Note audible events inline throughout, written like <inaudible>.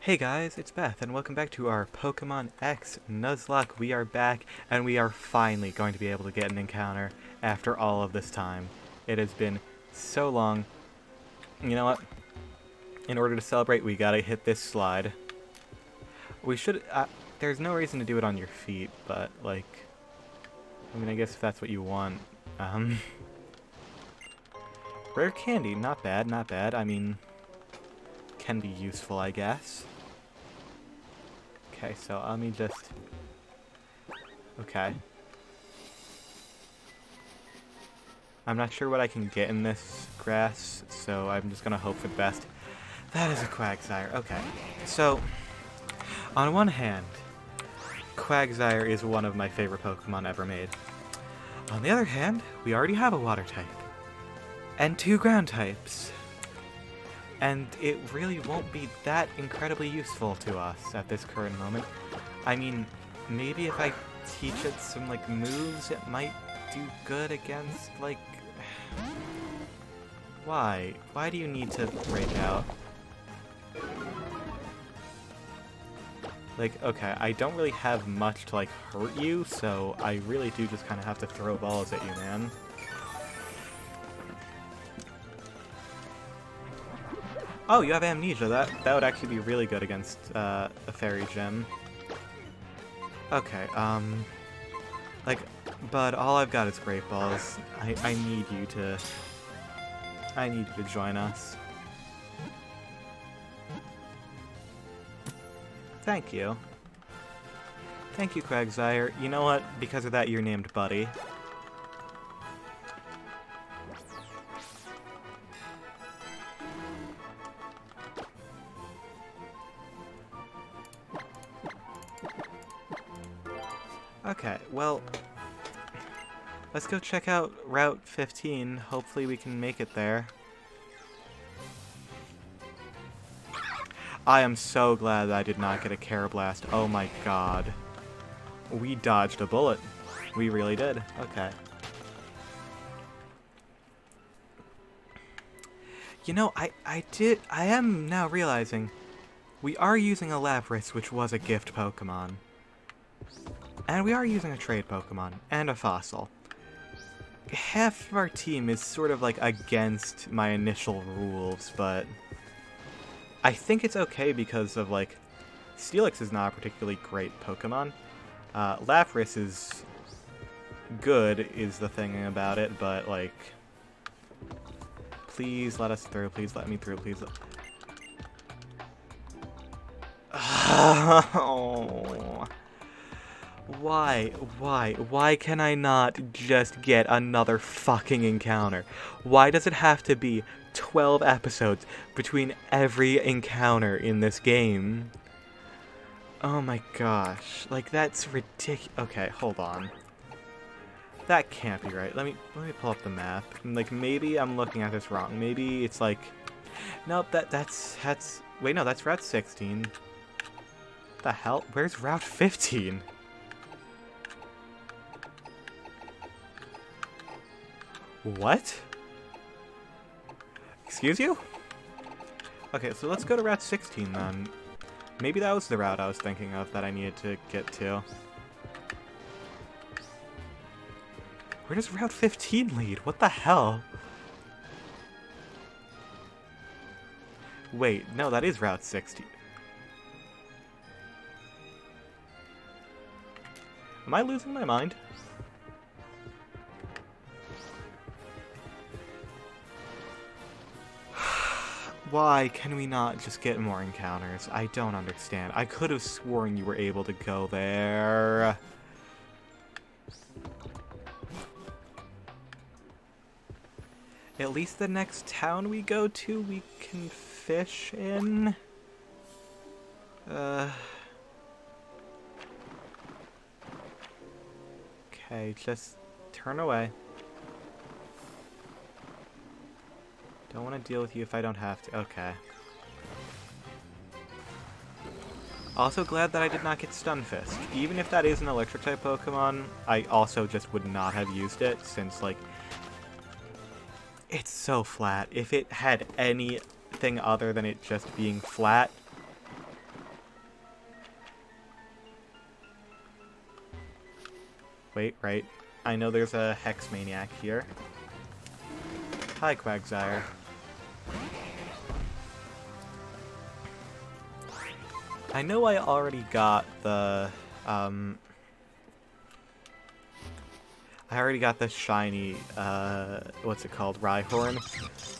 Hey guys, it's Beth, and welcome back to our Pokemon X Nuzlocke. We are back, and we are finally going to be able to get an encounter after all of this time. It has been so long. You know what? In order to celebrate, we gotta hit this slide. We should... Uh, there's no reason to do it on your feet, but, like... I mean, I guess if that's what you want. Um... <laughs> Rare candy, not bad, not bad. I mean, can be useful, I guess. Okay, so let me just... Okay. I'm not sure what I can get in this grass, so I'm just gonna hope for the best. That is a Quagsire. Okay, so... On one hand, Quagsire is one of my favorite Pokemon ever made. On the other hand, we already have a water type. And two ground types and it really won't be that incredibly useful to us at this current moment. I mean, maybe if I teach it some, like, moves, it might do good against, like... <sighs> Why? Why do you need to break out? Like, okay, I don't really have much to, like, hurt you, so I really do just kind of have to throw balls at you, man. Oh, you have amnesia. That that would actually be really good against uh, a fairy gem. Okay, um... Like, but all I've got is great balls. I, I need you to... I need you to join us. Thank you. Thank you, Quagsire. You know what? Because of that, you're named Buddy. Okay, well, let's go check out Route 15. Hopefully we can make it there. I am so glad that I did not get a Karrablast. Oh my god. We dodged a bullet. We really did. Okay. You know, I, I did, I am now realizing we are using a Lapras, which was a gift Pokemon. And we are using a trade Pokemon, and a fossil. Half of our team is sort of like against my initial rules, but I think it's okay because of like Steelix is not a particularly great Pokemon. Uh, Lapras is good is the thing about it, but like please let us through, please let me through, please <sighs> oh. Why? Why? Why can I not just get another fucking encounter? Why does it have to be 12 episodes between every encounter in this game? Oh my gosh. Like, that's ridiculous. Okay, hold on. That can't be right. Let me let me pull up the map. Like, maybe I'm looking at this wrong. Maybe it's like... Nope, that, that's... that's... Wait, no, that's Route 16. The hell? Where's Route 15? What? Excuse you? Okay, so let's go to Route 16 then. Maybe that was the route I was thinking of that I needed to get to. Where does Route 15 lead? What the hell? Wait, no, that is Route 16. Am I losing my mind? Why can we not just get more encounters? I don't understand. I could have sworn you were able to go there. At least the next town we go to, we can fish in. Uh... Okay, just turn away. Don't want to deal with you if I don't have to. Okay. Also glad that I did not get Stunfisk. Even if that is an Electric-type Pokemon, I also just would not have used it, since, like, it's so flat. If it had anything other than it just being flat, Wait, right. I know there's a Hex Maniac here. Hi, Quagsire. I know I already got the, um... I already got the shiny, uh, what's it called, Rhyhorn.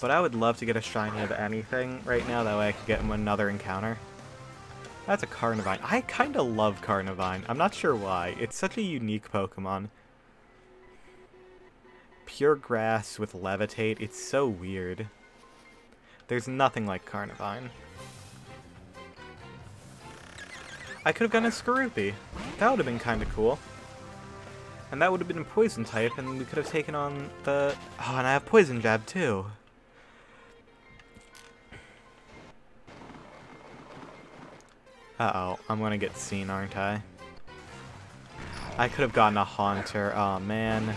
But I would love to get a shiny of anything right now, that way I could get him another encounter. That's a Carnivine. I kinda love Carnivine. I'm not sure why. It's such a unique Pokemon. Pure Grass with Levitate, it's so weird. There's nothing like Carnivine. I could have gotten a Skorupi. That would have been kind of cool. And that would have been a poison type, and we could have taken on the... Oh, and I have Poison Jab, too. Uh-oh, I'm gonna get seen, aren't I? I could have gotten a Haunter. Oh, man.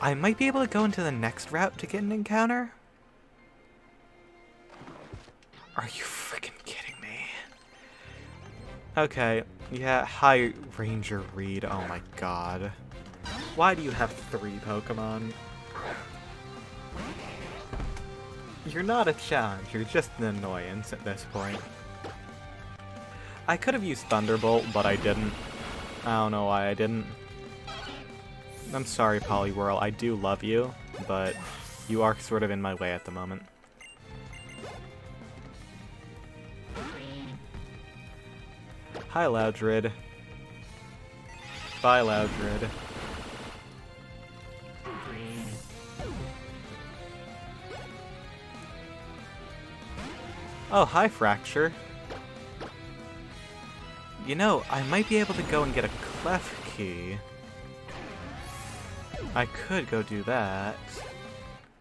I might be able to go into the next route to get an encounter. Are you freaking kidding me? Okay, yeah, hi, Ranger Reed. Oh my god. Why do you have three Pokemon? You're not a challenge, you're just an annoyance at this point. I could have used Thunderbolt, but I didn't. I don't know why I didn't. I'm sorry, Poliwhirl, I do love you, but you are sort of in my way at the moment. Hi, Loudred. Bye, Loudred. Oh, hi, Fracture. You know, I might be able to go and get a Klefki. I could go do that.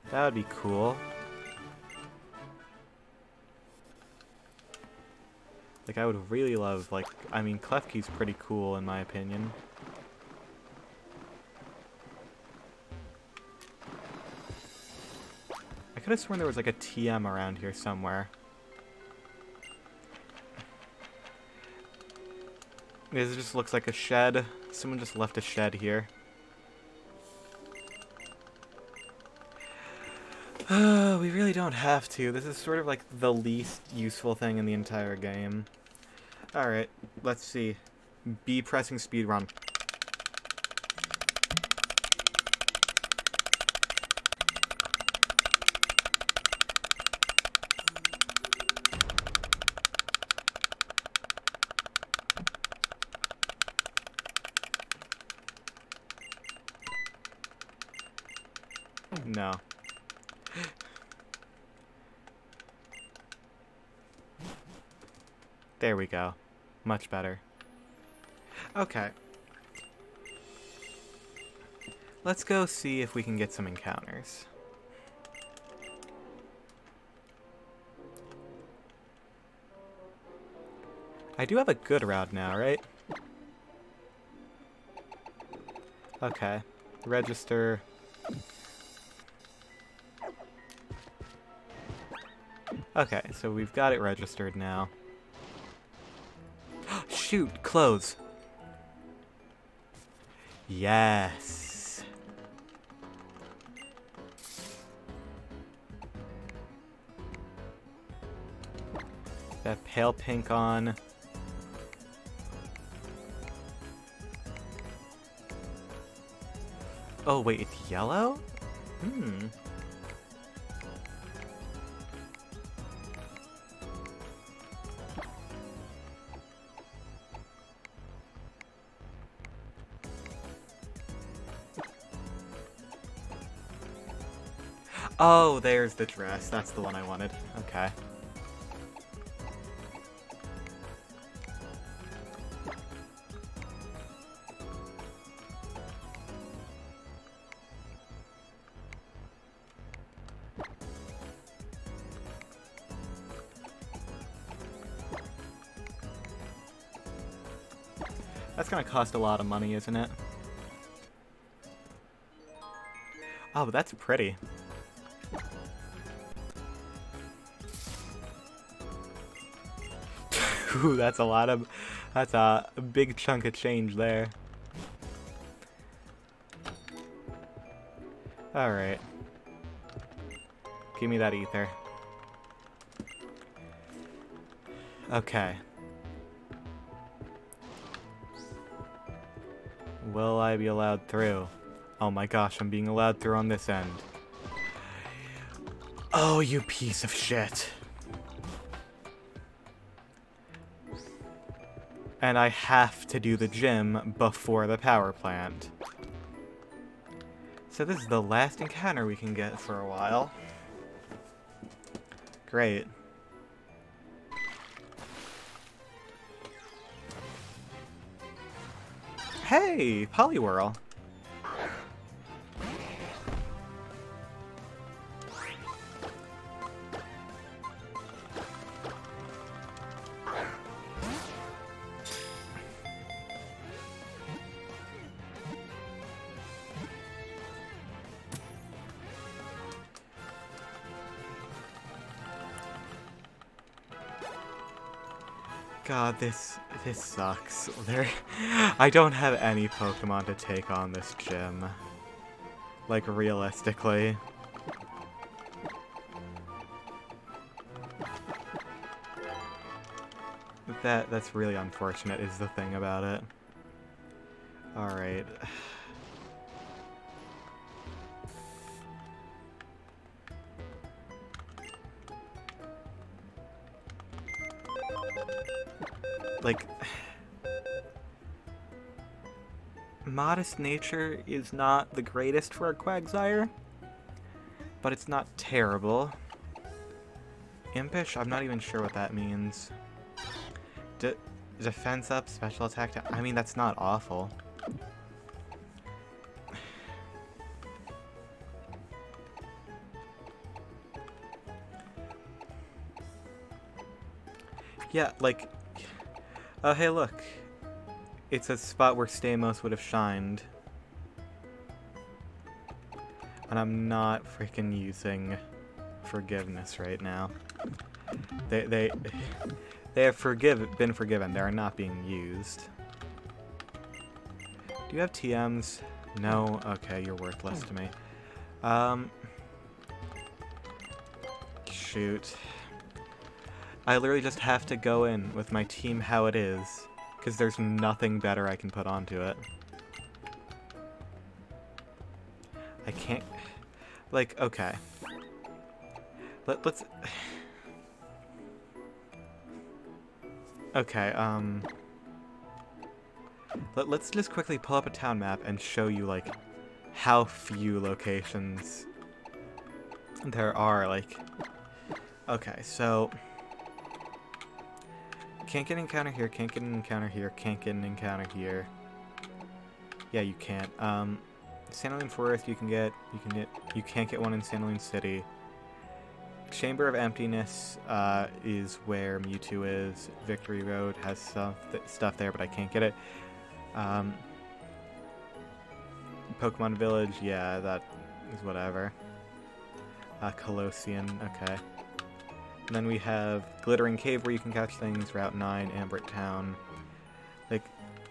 That would be cool. Like, I would really love, like, I mean, Klefki's pretty cool in my opinion. I could have sworn there was, like, a TM around here somewhere. This just looks like a shed. Someone just left a shed here. <sighs> we really don't have to. This is sort of like the least useful thing in the entire game. Alright, let's see. B pressing speed run. There we go. Much better. Okay. Let's go see if we can get some encounters. I do have a good route now, right? Okay. Register. Okay, so we've got it registered now. Shoot, clothes. Yes. That pale pink on. Oh, wait, it's yellow? Hmm. Oh, there's the dress. That's the one I wanted. Okay. That's gonna cost a lot of money, isn't it? Oh, that's pretty. Ooh, that's a lot of... That's a big chunk of change there. Alright. Give me that ether. Okay. Will I be allowed through? Oh my gosh, I'm being allowed through on this end. Oh, you piece of shit. And I have to do the gym before the power plant. So this is the last encounter we can get for a while. Great. Hey, Poliwhirl. God, this this sucks. There, I don't have any Pokemon to take on this gym. Like realistically. That that's really unfortunate is the thing about it. Alright. Modest nature is not the greatest for a Quagsire, but it's not terrible. Impish, I'm not even sure what that means. De defense up, special attack, I mean, that's not awful. <sighs> Yeah, like, Oh, hey, look. It's a spot where Stamos would have shined. And I'm not freaking using forgiveness right now. They, they, <sighs> they have forgive, been forgiven. They are not being used. Do you have TMs? No? Okay, you're worthless to me. Um, shoot. I literally just have to go in with my team how it is, because there's nothing better I can put onto it. I can't... Like, okay. Let, let's... Okay, um... Let, let's just quickly pull up a town map and show you, like, how few locations there are, like... Okay, so... Can't get an encounter here, can't get an encounter here, can't get an encounter here. Yeah, you can't. Um, Santalune Forest you can get, you can get, you can't get one in Santalune City. Chamber of Emptiness uh, is where Mewtwo is. Victory Road has stuff, th stuff there, but I can't get it. Um, Pokemon Village, yeah, that is whatever. Uh, Colossian, okay. And then we have Glittering Cave where you can catch things, Route 9, Ambrette Town. Like,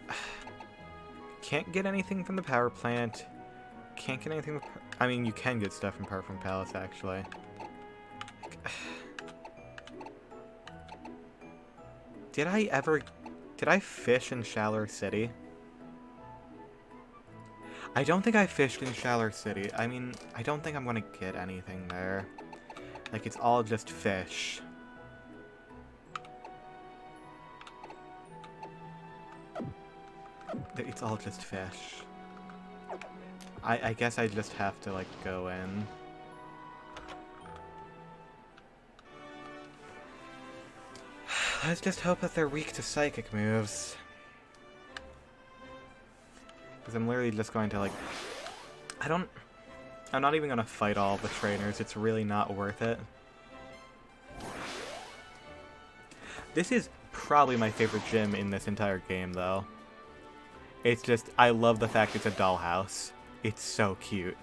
<sighs> can't get anything from the power plant. Can't get anything... I mean, you can get stuff from Parfum Palace, actually. <sighs> Did I ever... Did I fish in Shalour City? I don't think I fished in Shalour City. I mean, I don't think I'm going to get anything there. Like, it's all just fish. It's all just fish. I, I guess I just have to, like, go in. <sighs> Let's just hope that they're weak to psychic moves. Because I'm literally just going to, like... I don't... I'm not even to fight all the trainers. It's really not worth it. This is probably my favorite gym in this entire game, though. It's just, I love the fact it's a dollhouse. It's so cute.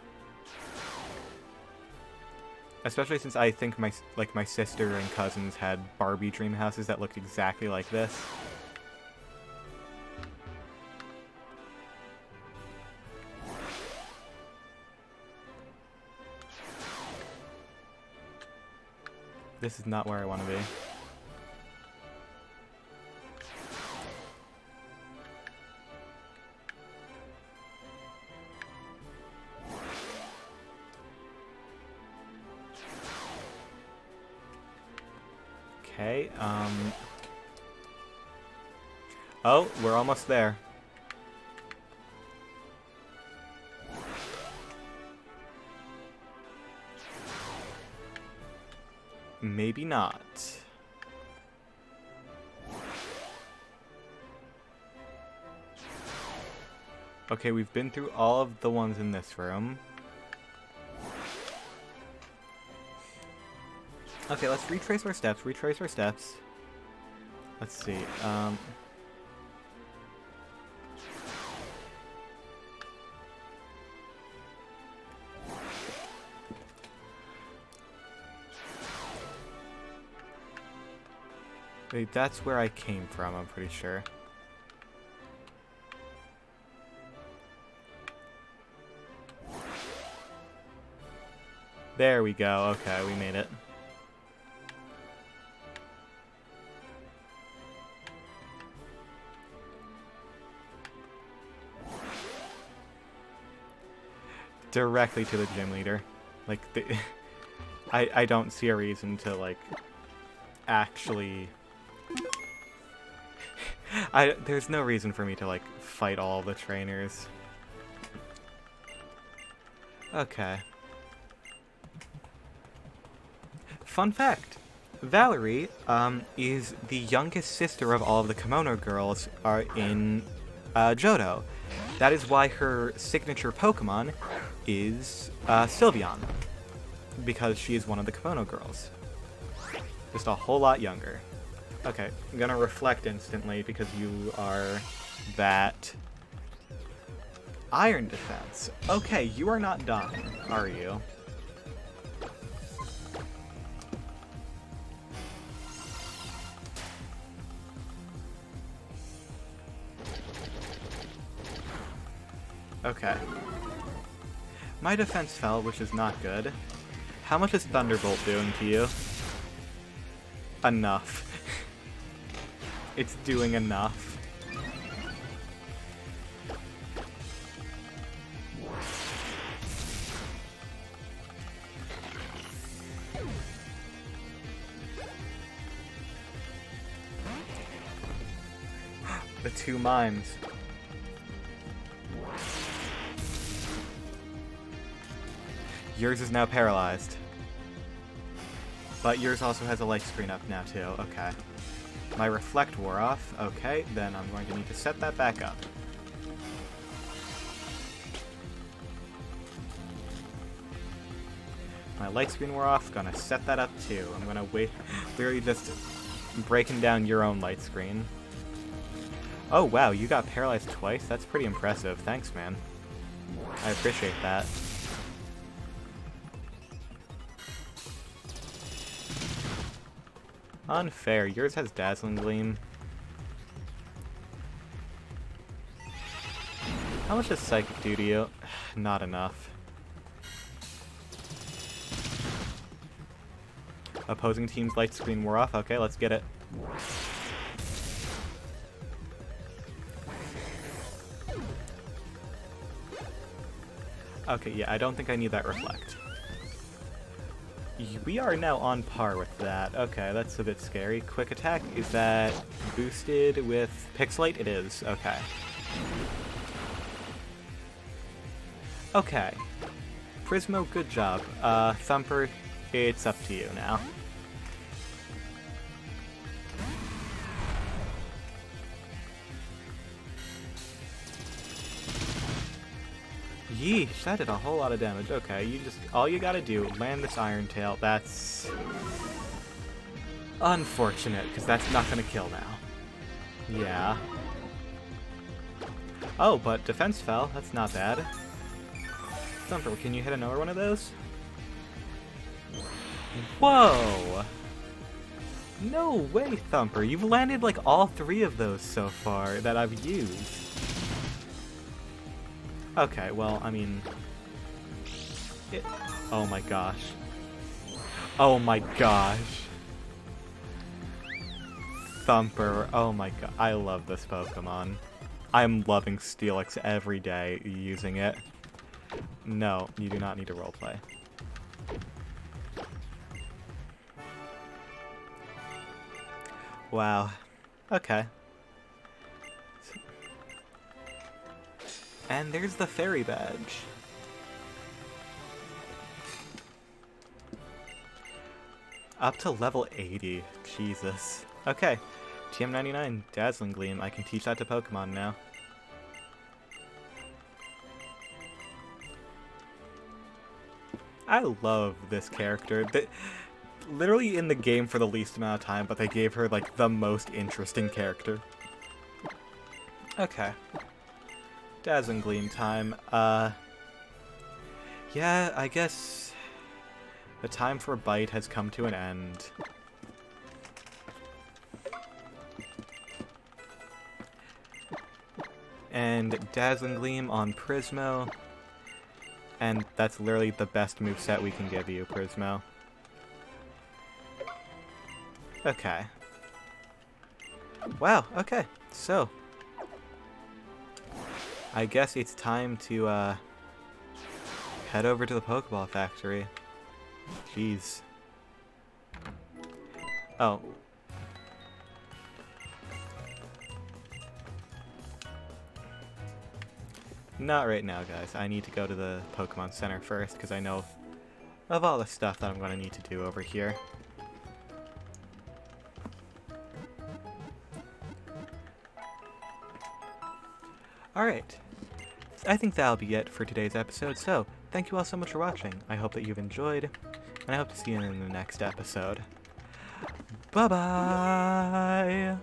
Especially since I think my like my sister and cousins had Barbie dream houses that looked exactly like this. This is not where I want to be. Okay, um... Oh, we're almost there. Maybe not. Okay, we've been through all of the ones in this room. Okay, let's retrace our steps, retrace our steps. Let's see, um... Wait, that's where I came from, I'm pretty sure. There we go, okay, we made it. directly to the gym leader. Like, the, <laughs> I, I don't see a reason to, like, actually... I, there's no reason for me to, like, fight all the trainers. Okay. Fun fact. Valerie um, is the youngest sister of all of the Kimono girls are in uh, Johto. That is why her signature Pokemon is uh, Sylveon, because she is one of the Kimono girls. Just a whole lot younger. Okay, I'm gonna reflect instantly because you are that iron defense. Okay, you are not done, are you? Okay. My defense fell, which is not good. How much is Thunderbolt doing to you? Enough. It's doing enough. <gasps> the two mimes. Yours is now paralyzed. But yours also has a light screen up now too, okay. My reflect wore off, okay, then I'm going to need to set that back up. My light screen wore off, gonna set that up too. I'm gonna wait, literally just breaking down your own light screen. Oh wow, you got paralyzed twice? That's pretty impressive. Thanks, man. I appreciate that. Unfair. Yours has Dazzling Gleam. How much does Psychic do to you? Not enough. Opposing team's light screen wore off. Okay, let's get it. Okay, yeah, I don't think I need that reflect. We are now on par with that. Okay, that's a bit scary. Quick attack, is that boosted with Pixilate? It is, okay. Okay. Prismo, good job. Uh, Thumper, it's up to you now. Yeesh, that did a whole lot of damage. Okay, you just, all you gotta do, land this Iron Tail. That's unfortunate, because that's not gonna kill now. Yeah. Oh, but defense fell. That's not bad. Thumper, can you hit another one of those? Whoa! No way, Thumper. You've landed like all three of those so far that I've used. Okay, well, I mean... It, oh my gosh. Oh my gosh. Thumper, oh my god. I love this Pokemon. I'm loving Steelix every day using it. No, you do not need to roleplay. Wow. Okay. And there's the fairy badge. Up to level 80. Jesus. Okay. TM99, Dazzling Gleam. I can teach that to Pokemon now. I love this character. The, literally in the game for the least amount of time, but they gave her, like, the most interesting character. Okay. Dazzling Gleam time. Uh... Yeah, I guess... The time for a Bite has come to an end. And Dazzling Gleam on Prismo. And that's literally the best move set we can give you, Prismo. Okay. Wow, okay. So. I guess it's time to, uh, head over to the Pokeball Factory. Jeez. Oh. Not right now, guys. I need to go to the Pokemon Center first, because I know of all the stuff that I'm going to need to do over here. Alright. I think that'll be it for today's episode, so thank you all so much for watching. I hope that you've enjoyed, and I hope to see you in the next episode. Bye-bye!